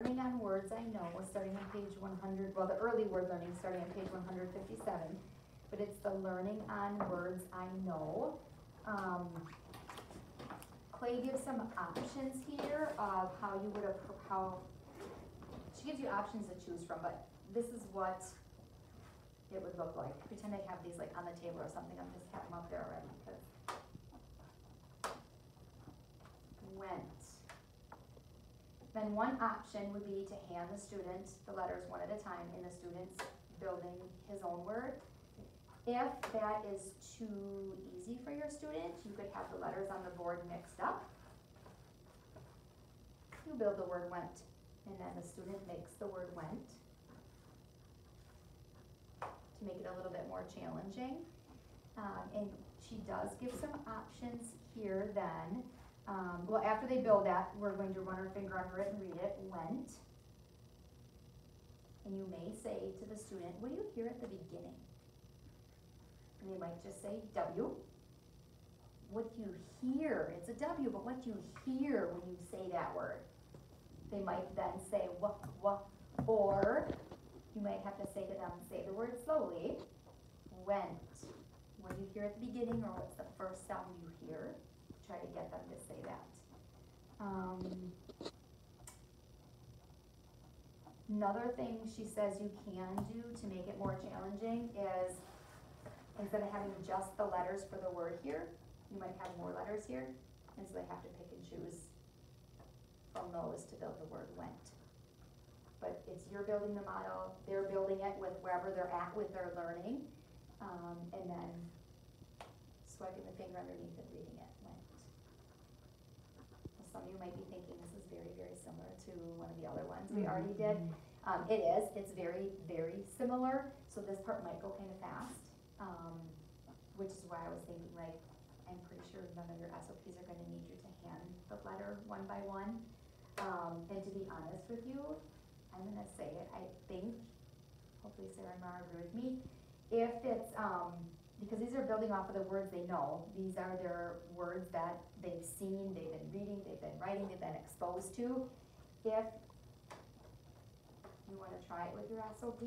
Learning on words I know, starting on page one hundred, well, the early word learning, starting on page one hundred fifty-seven. But it's the learning on words I know. Um, Clay gives some options here of how you would, appro- how, she gives you options to choose from, but this is what it would look like. Pretend I have these like on the table or something, I'm just have them up there already, because. Went. Then one option would be to hand the student the letters one at a time and the student's building his own word. If that is too easy for your student, you could have the letters on the board mixed up. You build the word went, and then the student makes the word went. To make it a little bit more challenging. Um, and she does give some options here then. Well, after they build that, we're going to run our finger under it and read it, went. And you may say to the student, what do you hear at the beginning? And they might just say W. What do you hear? It's a W, but what do you hear when you say that word? They might then say wha, wha, or you might have to say to them, say the word slowly, went. What do you hear at the beginning, or what's the first sound you hear? Try to get them to say that. Um, another thing she says you can do to make it more challenging is instead of having just the letters for the word here, you might have more letters here, and so they have to pick and choose from those to build the word went. But it's you're building the model, they're building it with wherever they're at with their learning, um, and then swiping the finger underneath and reading it, went. Some of you might be thinking this is very, very similar to one of the other ones we already did. Um, it is, it's very, very similar, so this part might go kind of fast. Um, which is why I was thinking like, I'm pretty sure none of your SOPs are gonna need you to hand the letter one by one. Um, and to be honest with you, I'm gonna say it, I think, hopefully Sarah and Mara agree with me, if it's, um, because these are building off of the words they know, these are their words that they've seen, they've been reading, they've been writing, they've been exposed to. If you wanna try it with your SOP,